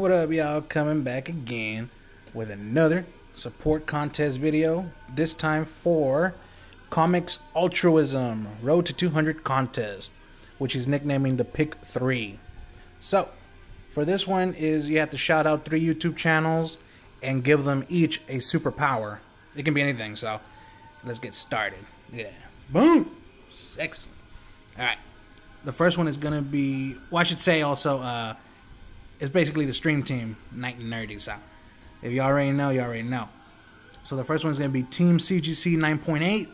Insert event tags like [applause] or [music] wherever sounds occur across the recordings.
What up, y'all? Coming back again with another support contest video. This time for Comics Altruism Road to 200 contest, which he's nicknaming the Pick 3. So, for this one is you have to shout out three YouTube channels and give them each a superpower. It can be anything, so let's get started. Yeah. Boom! Sexy. Alright. The first one is gonna be well I should say also uh it's basically the stream team, Night Nerdy. So if you already know, you already know. So the first one is gonna be Team CGC 9.8.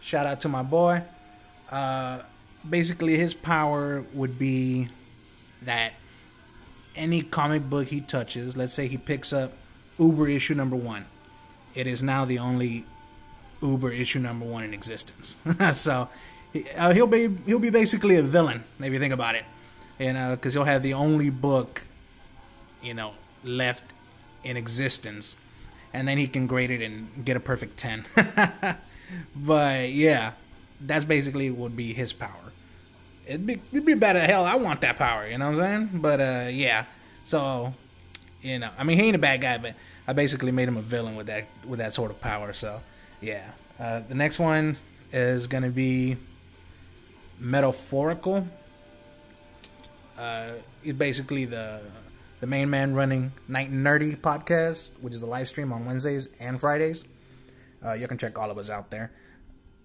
Shout out to my boy. Uh basically his power would be that any comic book he touches, let's say he picks up Uber issue number one, it is now the only Uber issue number one in existence. [laughs] so uh, he'll be he'll be basically a villain you think about it, you know, because he'll have the only book, you know, left in existence, and then he can grade it and get a perfect ten. [laughs] but yeah, that's basically would be his power. It'd be it'd be better. Hell, I want that power. You know what I'm saying? But uh, yeah. So, you know, I mean, he ain't a bad guy, but I basically made him a villain with that with that sort of power. So, yeah. Uh, the next one is gonna be metaphorical. Uh, it's basically the the main man running Night Nerdy podcast, which is a live stream on Wednesdays and Fridays. Uh, you can check all of us out there.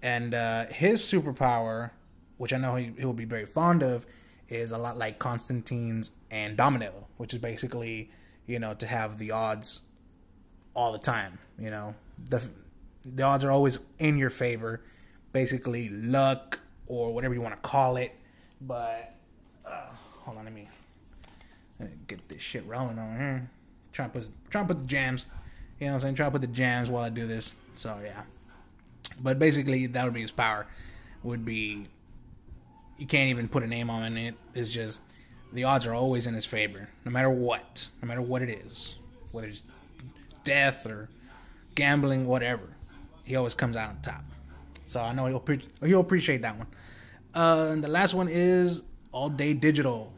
And uh, his superpower, which I know he, he will be very fond of, is a lot like Constantine's and Domino, which is basically, you know, to have the odds all the time. You know, the the odds are always in your favor. Basically, luck or whatever you want to call it. But uh, hold on, let me, me get this shit rolling on here. Try put try put the jams. You know what I'm saying? Try to put the jams while I do this. So yeah. But basically, that would be his power. Would be you can't even put a name on it. It's just the odds are always in his favor, no matter what, no matter what it is, whether it's death or gambling, whatever. He always comes out on top. So I know he'll pre- he'll appreciate that one. Uh, and the last one is All Day Digital.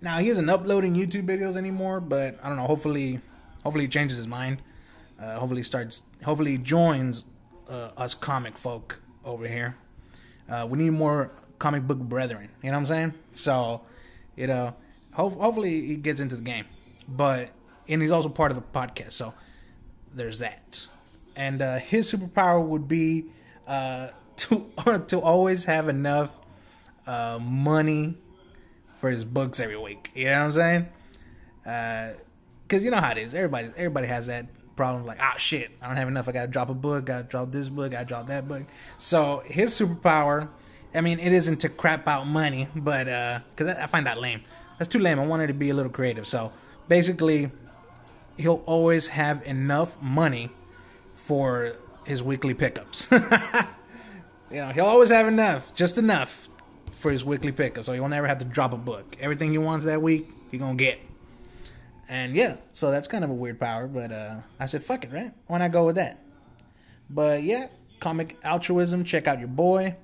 Now he isn't uploading YouTube videos anymore, but I don't know. Hopefully, hopefully he changes his mind. Uh, hopefully starts. Hopefully he joins uh, us comic folk over here. Uh, we need more comic book brethren. You know what I'm saying? So, you know, ho- hopefully he gets into the game. But and he's also part of the podcast. So there's that. And uh, his superpower would be uh, [laughs] to to always have enough uh, money for his books every week. You know what I'm saying? Because you know how it is. Everybody everybody has that problem. Like, ah, shit, I don't have enough. I gotta drop a book. Gotta drop this book. Gotta drop that book. So his superpower. I mean, it isn't to crap out money, but because I find that lame. That's too lame. I wanted to be a little creative. So basically, he'll always have enough money for his weekly pickups. [laughs] you know, he'll always have enough, just enough for his weekly pickups, so he'll never have to drop a book. Everything he wants that week, he gonna get. And yeah, so that's kind of a weird power, but uh, I said, fuck it, right? Why not go with that? But yeah, comic altruism. Check out your boy.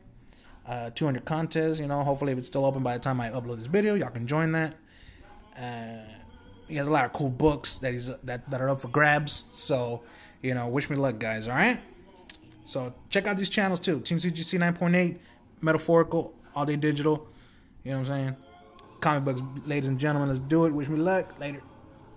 Uh, 200 contests. You know, hopefully if it's still open by the time I upload this video, y'all can join that. Uh, he has a lot of cool books that he's that, that are up for grabs. So, you know, wish me luck, guys. All right. So check out these channels too. Team CGC 9.8, Metaphorical, All Day Digital. You know what I'm saying? Comic books, ladies and gentlemen. Let's do it. Wish me luck. Later.